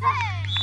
嘿